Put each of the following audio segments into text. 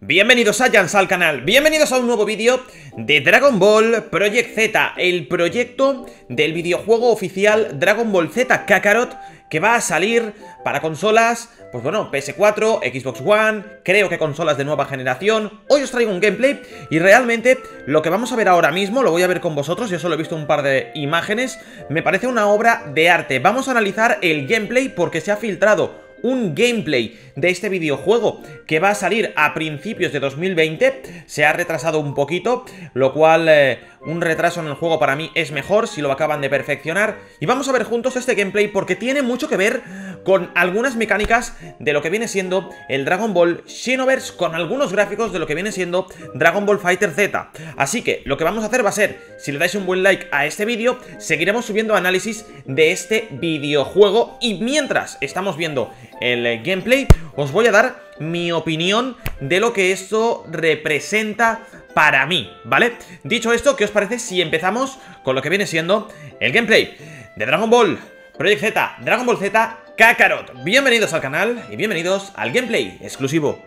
Bienvenidos a Jans al canal, bienvenidos a un nuevo vídeo de Dragon Ball Project Z, el proyecto del videojuego oficial Dragon Ball Z Kakarot que va a salir para consolas, pues bueno, PS4, Xbox One, creo que consolas de nueva generación. Hoy os traigo un gameplay y realmente lo que vamos a ver ahora mismo, lo voy a ver con vosotros, yo solo he visto un par de imágenes, me parece una obra de arte. Vamos a analizar el gameplay porque se ha filtrado un gameplay de este videojuego que va a salir a principios de 2020. Se ha retrasado un poquito, lo cual eh, un retraso en el juego para mí es mejor si lo acaban de perfeccionar. Y vamos a ver juntos este gameplay porque tiene mucho que ver con algunas mecánicas de lo que viene siendo el Dragon Ball Xenoverse, con algunos gráficos de lo que viene siendo Dragon Ball Fighter Z. Así que lo que vamos a hacer va a ser, si le dais un buen like a este vídeo, seguiremos subiendo análisis de este videojuego y mientras estamos viendo el eh, gameplay, os voy a dar mi opinión de lo que esto representa para mí, ¿vale? Dicho esto, ¿qué os parece si empezamos con lo que viene siendo el gameplay de Dragon Ball Project Z, Dragon Ball Z Kakarot. Bienvenidos al canal y bienvenidos al gameplay exclusivo.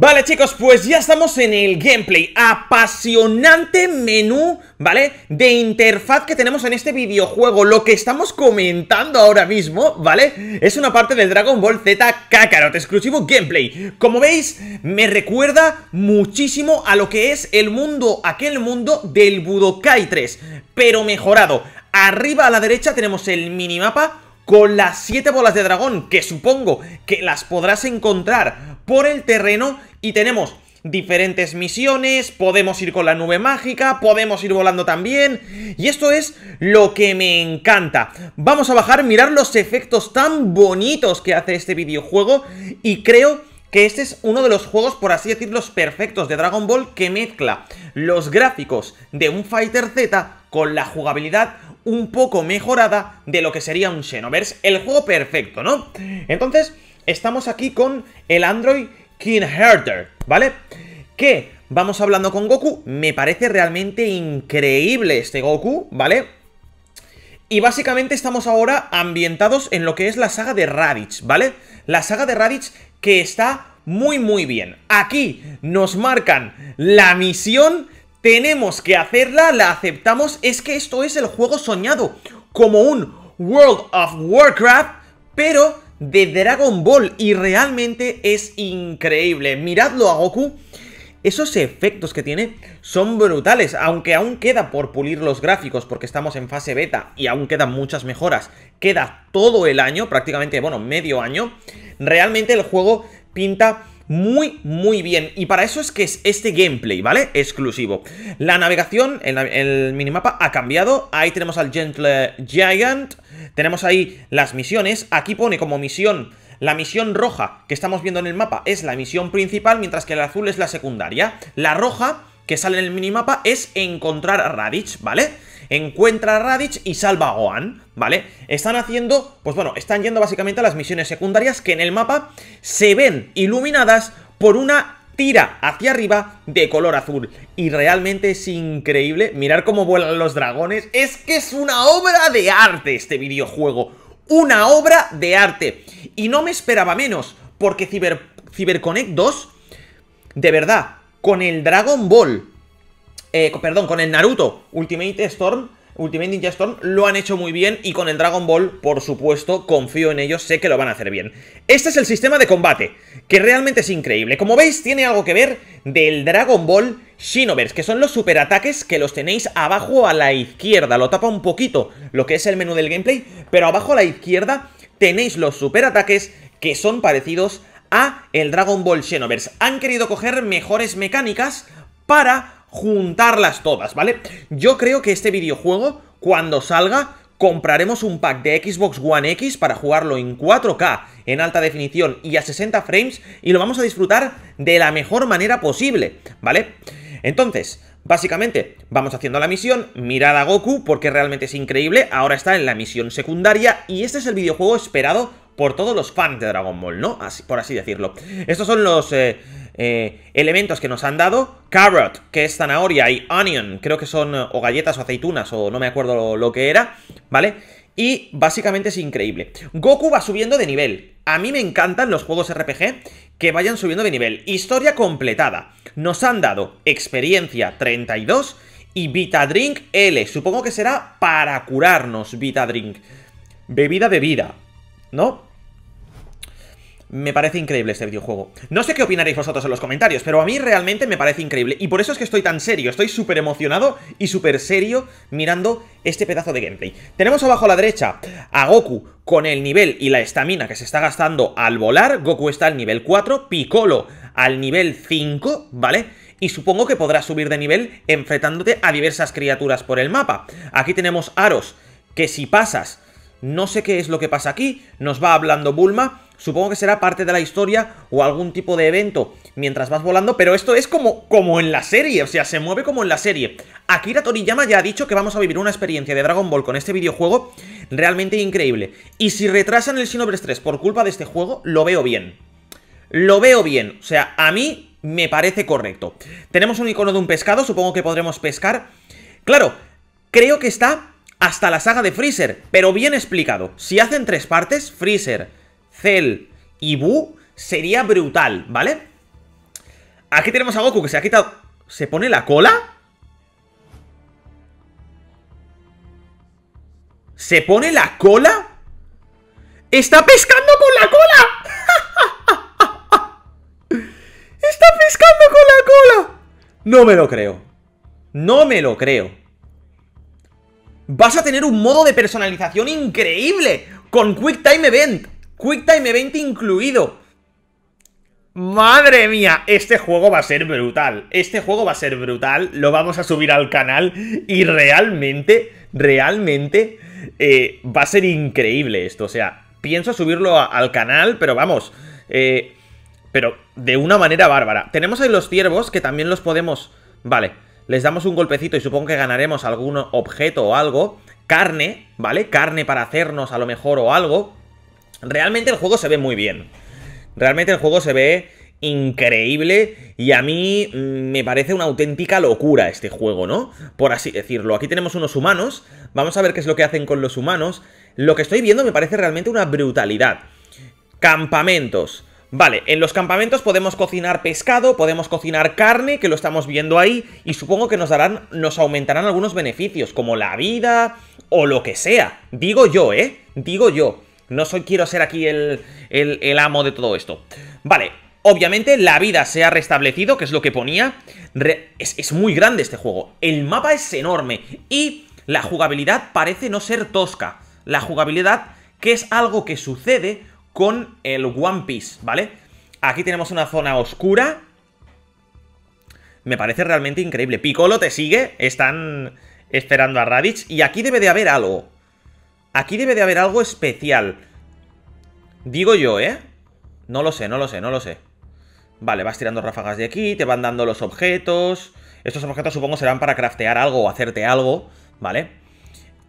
Vale chicos, pues ya estamos en el gameplay Apasionante menú, ¿vale? De interfaz que tenemos en este videojuego Lo que estamos comentando ahora mismo, ¿vale? Es una parte del Dragon Ball Z Kakarot Exclusivo gameplay Como veis, me recuerda muchísimo a lo que es el mundo, aquel mundo del Budokai 3 Pero mejorado Arriba a la derecha tenemos el minimapa con las 7 bolas de dragón, que supongo que las podrás encontrar por el terreno y tenemos diferentes misiones, podemos ir con la nube mágica, podemos ir volando también y esto es lo que me encanta. Vamos a bajar, mirar los efectos tan bonitos que hace este videojuego y creo que este es uno de los juegos, por así decirlo, perfectos de Dragon Ball que mezcla los gráficos de un Fighter Z con la jugabilidad un poco mejorada de lo que sería un Xenoverse. El juego perfecto, ¿no? Entonces, estamos aquí con el Android King Herder, ¿vale? Que vamos hablando con Goku, me parece realmente increíble este Goku, ¿vale? Y básicamente estamos ahora ambientados en lo que es la saga de Raditz, ¿vale? La saga de Raditz que está muy muy bien. Aquí nos marcan la misión tenemos que hacerla, la aceptamos, es que esto es el juego soñado, como un World of Warcraft, pero de Dragon Ball, y realmente es increíble. Miradlo a Goku, esos efectos que tiene son brutales, aunque aún queda por pulir los gráficos porque estamos en fase beta y aún quedan muchas mejoras, queda todo el año, prácticamente, bueno, medio año, realmente el juego pinta muy, muy bien. Y para eso es que es este gameplay, ¿vale? Exclusivo. La navegación, el, el minimapa ha cambiado. Ahí tenemos al Gentle Giant. Tenemos ahí las misiones. Aquí pone como misión... La misión roja que estamos viendo en el mapa es la misión principal, mientras que el azul es la secundaria. La roja, que sale en el minimapa, es encontrar a Raditz, ¿vale? Encuentra a Raditz y salva a Gohan, ¿vale? Están haciendo, pues bueno, están yendo básicamente a las misiones secundarias que en el mapa se ven iluminadas por una tira hacia arriba de color azul. Y realmente es increíble mirar cómo vuelan los dragones. Es que es una obra de arte este videojuego. Una obra de arte. Y no me esperaba menos, porque Cyber, CyberConnect 2, de verdad, con el Dragon Ball eh, perdón, con el Naruto Ultimate Storm, Ultimate Ninja Storm lo han hecho muy bien y con el Dragon Ball, por supuesto, confío en ellos, sé que lo van a hacer bien. Este es el sistema de combate, que realmente es increíble. Como veis, tiene algo que ver del Dragon Ball Xenoverse, que son los superataques que los tenéis abajo a la izquierda. Lo tapa un poquito lo que es el menú del gameplay, pero abajo a la izquierda tenéis los superataques que son parecidos a el Dragon Ball Xenoverse. Han querido coger mejores mecánicas para juntarlas todas, ¿vale? Yo creo que este videojuego, cuando salga, compraremos un pack de Xbox One X para jugarlo en 4K, en alta definición y a 60 frames, y lo vamos a disfrutar de la mejor manera posible, ¿vale? Entonces, básicamente, vamos haciendo la misión, mirad a Goku porque realmente es increíble, ahora está en la misión secundaria, y este es el videojuego esperado por todos los fans de Dragon Ball, ¿no? Así, por así decirlo. Estos son los eh, eh, elementos que nos han dado. Carrot, que es zanahoria, y onion, creo que son eh, o galletas o aceitunas, o no me acuerdo lo, que era, ¿vale? Y básicamente es increíble. Goku va subiendo de nivel. A mí me encantan los juegos RPG que vayan subiendo de nivel. Historia completada. Nos han dado experiencia 32 y Vitadrink L. Supongo que será para curarnos Vitadrink. Bebida de vida, ¿no? Me parece increíble este videojuego. No sé qué opinaréis vosotros en los comentarios, pero a mí realmente me parece increíble. Y por eso es que estoy tan serio, estoy súper emocionado y súper serio mirando este pedazo de gameplay. Tenemos abajo a la derecha a Goku con el nivel y la estamina que se está gastando al volar. Goku está al nivel 4, Piccolo al nivel 5, ¿vale? y supongo que podrás subir de nivel enfrentándote a diversas criaturas por el mapa. Aquí tenemos Aros, que si pasas, no sé qué es lo que pasa aquí, nos va hablando Bulma, supongo que será parte de la historia o algún tipo de evento mientras vas volando, pero esto es como, como en la serie, o sea, se mueve como en la serie. Akira Toriyama ya ha dicho que vamos a vivir una experiencia de Dragon Ball con este videojuego realmente increíble. Y si retrasan el Xenoverse 3 por culpa de este juego, lo veo bien. Lo veo bien, o sea, a mí me parece correcto. Tenemos un icono de un pescado, supongo que podremos pescar. Claro, creo que está hasta la saga de Freezer, pero bien explicado. Si hacen tres partes, Freezer, Cell y Buu, sería brutal, ¿vale? Aquí tenemos a Goku que se ha quitado... ¿Se pone la cola? ¿Se pone la cola? ¡Está pescando con la cola! ¡Está pescando con la cola! No me lo creo. No me lo creo. Vas a tener un modo de personalización increíble con Quick Time Event. Quick Time Event incluido. Madre mía, este juego va a ser brutal. Este juego va a ser brutal. Lo vamos a subir al canal y realmente, realmente eh, va a ser increíble esto. O sea, pienso subirlo al canal, pero vamos, eh, pero de una manera bárbara. Tenemos ahí los ciervos que también los podemos... Vale, les damos un golpecito y supongo que ganaremos algún objeto o algo. Carne, ¿vale? Carne para hacernos a lo mejor o algo. Realmente el juego se ve muy bien. Realmente el juego se ve increíble y a mí mm, me parece una auténtica locura este juego, ¿no? Por así decirlo. Aquí tenemos unos humanos. Vamos a ver qué es lo que hacen con los humanos. Lo que estoy viendo me parece realmente una brutalidad. Campamentos. Vale, en los campamentos podemos cocinar pescado, podemos cocinar carne, que lo estamos viendo ahí, y supongo que nos darán, nos aumentarán algunos beneficios, como la vida o lo que sea. Digo yo, ¿eh? Digo yo. No soy, quiero ser aquí el, el, amo de todo esto. Vale, obviamente la vida se ha restablecido, que es lo que ponía. es, es muy grande este juego. El mapa es enorme y la jugabilidad parece no ser tosca. La jugabilidad, que es algo que sucede con el One Piece, ¿vale? Aquí tenemos una zona oscura. Me parece realmente increíble. Piccolo te sigue, están esperando a Raditz. Y aquí debe de haber algo. Aquí debe de haber algo especial. Digo yo, ¿eh? No lo sé, no lo sé, no lo sé. Vale, vas tirando ráfagas de aquí, te van dando los objetos. Estos objetos supongo serán para craftear algo o hacerte algo, ¿vale?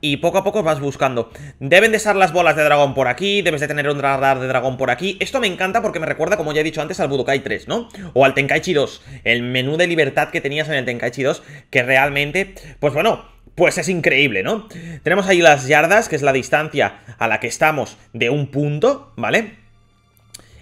Y poco a poco vas buscando. Deben de estar las bolas de dragón por aquí, debes de tener un radar de dragón por aquí. Esto me encanta porque me recuerda, como ya he dicho antes, al Budokai 3, ¿no? O al Tenkaichi 2, el menú de libertad que tenías en el Tenkaichi 2, que realmente, pues bueno, pues es increíble, ¿no? Tenemos ahí las yardas, que es la distancia a la que estamos de un punto, ¿vale?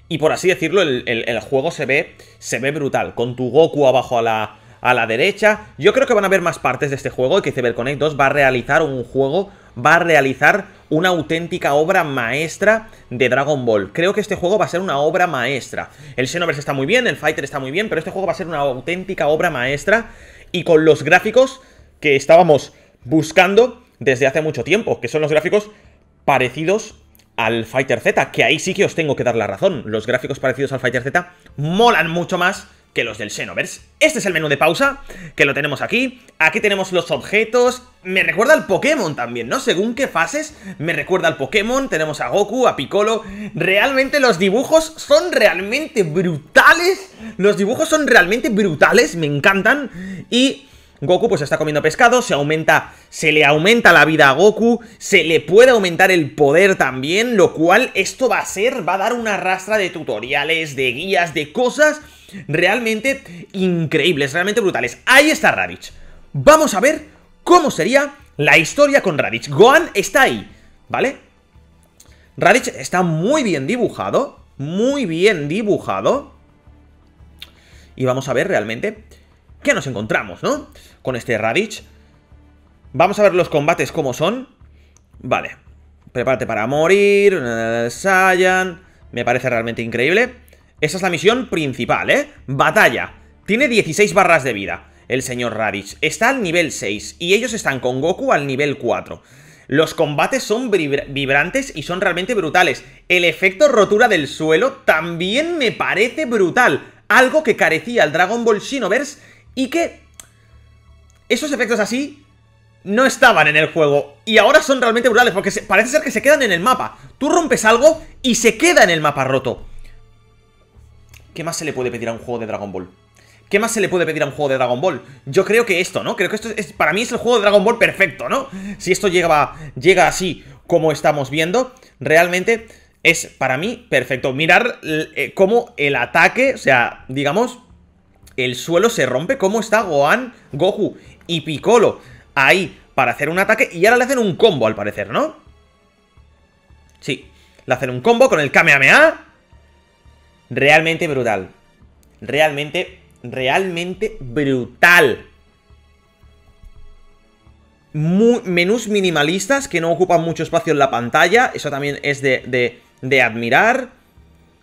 Y por así decirlo, el, el juego se ve, se ve brutal, con tu Goku abajo a la a la derecha. Yo creo que van a haber más partes de este juego y que CyberConnect 2 va a realizar un juego, va a realizar una auténtica obra maestra de Dragon Ball. Creo que este juego va a ser una obra maestra. El Xenoverse está muy bien, el Fighter está muy bien, pero este juego va a ser una auténtica obra maestra y con los gráficos que estábamos buscando desde hace mucho tiempo, que son los gráficos parecidos al Fighter Z, que ahí sí que os tengo que dar la razón. Los gráficos parecidos al Fighter Z molan mucho más que los del Xenoverse. Este es el menú de pausa, que lo tenemos aquí. Aquí tenemos los objetos. Me recuerda al Pokémon también, ¿no? Según qué fases, me recuerda al Pokémon. Tenemos a Goku, a Piccolo. Realmente los dibujos son realmente brutales. Los dibujos son realmente brutales, me encantan. Y Goku pues está comiendo pescado, se aumenta, se le aumenta la vida a Goku, se le puede aumentar el poder también, lo cual esto va a ser, va a dar una rastra de tutoriales, de guías, de cosas realmente increíbles, realmente brutales. Ahí está Raditz. Vamos a ver cómo sería la historia con Raditz. Gohan está ahí, ¿vale? Raditz está muy bien dibujado, muy bien dibujado. Y vamos a ver realmente qué nos encontramos, ¿no? Con este Raditz. Vamos a ver los combates cómo son. Vale. Prepárate para morir. Saiyan. Me parece realmente increíble. Esa es la misión principal, ¿eh? Batalla. Tiene 16 barras de vida el señor Raditz. Está al nivel 6 y ellos están con Goku al nivel 4. Los combates son vibrantes y son realmente brutales. El efecto rotura del suelo también me parece brutal. Algo que carecía el Dragon Ball Xenoverse y que... Esos efectos así no estaban en el juego y ahora son realmente brutales porque parece ser que se quedan en el mapa. Tú rompes algo y se queda en el mapa roto. ¿Qué más se le puede pedir a un juego de Dragon Ball? ¿Qué más se le puede pedir a un juego de Dragon Ball? Yo creo que esto, ¿no? Creo que esto es, para mí es el juego de Dragon Ball perfecto, ¿no? Si esto llega, llega así como estamos viendo, realmente es para mí perfecto. Mirar eh, cómo el ataque, o sea, digamos, el suelo se rompe, cómo está Gohan, Goku y Piccolo ahí para hacer un ataque y ahora le hacen un combo al parecer, ¿no? Sí, le hacen un combo con el Kamehameha. Realmente brutal. Realmente realmente brutal. menús minimalistas que no ocupan mucho espacio en la pantalla, eso también es de, de, admirar.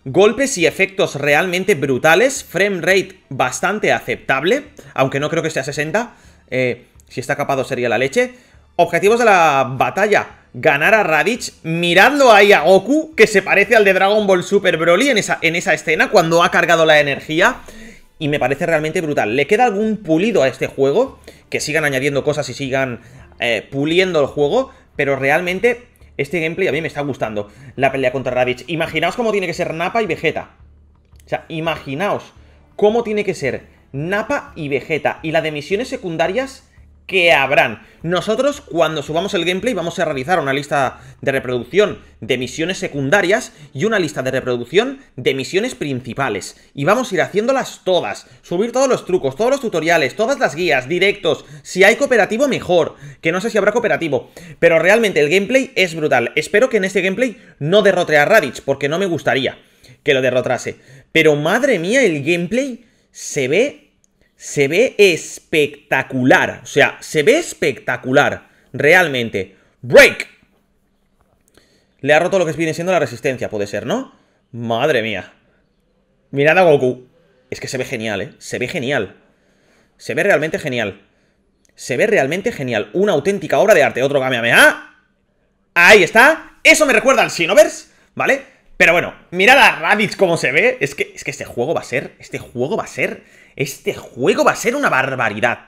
Golpes y efectos realmente brutales, frame rate bastante aceptable, aunque no creo que sea 60, eh, si está capado sería la leche. Objetivos de la batalla, ganar a Raditz, mirando ahí a Goku, que se parece al de Dragon Ball Super Broly en esa, en esa escena, cuando ha cargado la energía y me parece realmente brutal. ¿Le queda algún pulido a este juego? Que sigan añadiendo cosas y sigan eh, puliendo el juego, pero realmente este gameplay a mí me está gustando. La pelea contra Raditz. Imaginaos cómo tiene que ser Nappa y Vegeta. O sea, imaginaos cómo tiene que ser Nappa y Vegeta. Y la de misiones secundarias que habrán. Nosotros, cuando subamos el gameplay, vamos a realizar una lista de reproducción de misiones secundarias y una lista de reproducción de misiones principales. Y vamos a ir haciéndolas todas. Subir todos los trucos, todos los tutoriales, todas las guías, directos. Si hay cooperativo, mejor. Que no sé si habrá cooperativo. Pero realmente el gameplay es brutal. Espero que en este gameplay no derrote a Raditz, porque no me gustaría que lo derrotase. Pero madre mía, el gameplay se ve se ve espectacular. O sea, se ve espectacular. Realmente. Break. Le ha roto lo que viene siendo la resistencia, puede ser, ¿no? Madre mía. Mirad a Goku. Es que se ve genial, ¿eh? Se ve genial. Se ve realmente genial. Se ve realmente genial. Una auténtica obra de arte. Otro Kamehameha. Ahí está. Eso me recuerda al Xenoverse, ¿vale? Pero bueno, mirad a Raditz cómo se ve. Es que, es que este juego va a ser... Este juego va a ser este juego va a ser una barbaridad.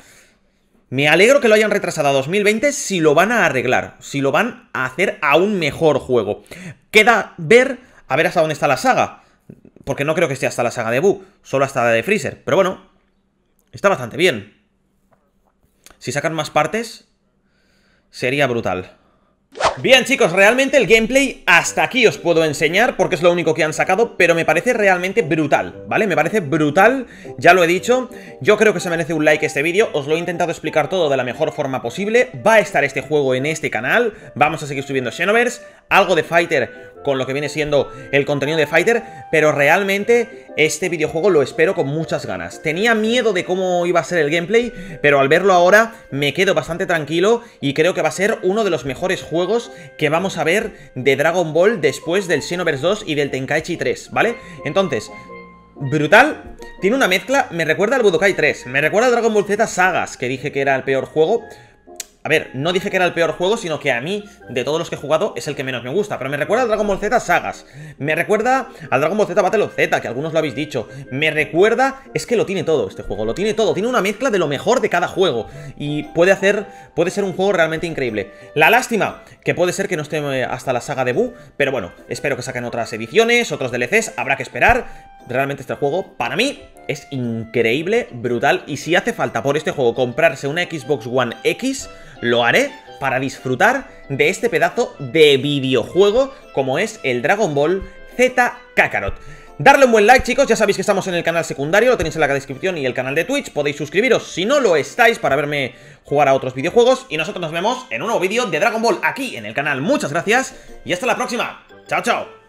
Me alegro que lo hayan retrasado a 2020 si lo van a arreglar, si lo van a hacer a un mejor juego. Queda ver, a ver hasta dónde está la saga. Porque no creo que esté hasta la saga de Buu, solo hasta la de Freezer. Pero bueno, está bastante bien. Si sacan más partes, sería brutal. Bien chicos, realmente el gameplay hasta aquí os puedo enseñar porque es lo único que han sacado, pero me parece realmente brutal, ¿vale? Me parece brutal, ya lo he dicho, yo creo que se merece un like este vídeo, os lo he intentado explicar todo de la mejor forma posible, va a estar este juego en este canal, vamos a seguir subiendo Xenoverse, algo de Fighter con lo que viene siendo el contenido de Fighter, pero realmente este videojuego lo espero con muchas ganas. Tenía miedo de cómo iba a ser el gameplay, pero al verlo ahora me quedo bastante tranquilo y creo que va a ser uno de los mejores juegos que vamos a ver de Dragon Ball después del Xenoverse 2 y del Tenkaichi 3, ¿vale? Entonces, brutal. Tiene una mezcla, me recuerda al Budokai 3, me recuerda al Dragon Ball Z Sagas, que dije que era el peor juego, a ver, no dije que era el peor juego, sino que a mí, de todos los que he jugado, es el que menos me gusta. Pero me recuerda al Dragon Ball Z Sagas. Me recuerda al Dragon Ball Z Battle Z, que algunos lo habéis dicho. Me recuerda... Es que lo tiene todo este juego, lo tiene todo. Tiene una mezcla de lo mejor de cada juego. Y puede hacer... Puede ser un juego realmente increíble. La lástima, que puede ser que no esté hasta la saga de Buu. Pero bueno, espero que saquen otras ediciones, otros DLCs. Habrá que esperar. Realmente este juego, para mí, es increíble, brutal. Y si hace falta por este juego comprarse una Xbox One X, lo haré para disfrutar de este pedazo de videojuego como es el Dragon Ball Z Kakarot. Darle un buen like, chicos, ya sabéis que estamos en el canal secundario, lo tenéis en la descripción y el canal de Twitch, podéis suscribiros si no lo estáis para verme jugar a otros videojuegos y nosotros nos vemos en un nuevo vídeo de Dragon Ball aquí en el canal. Muchas gracias y hasta la próxima. Chao, chao.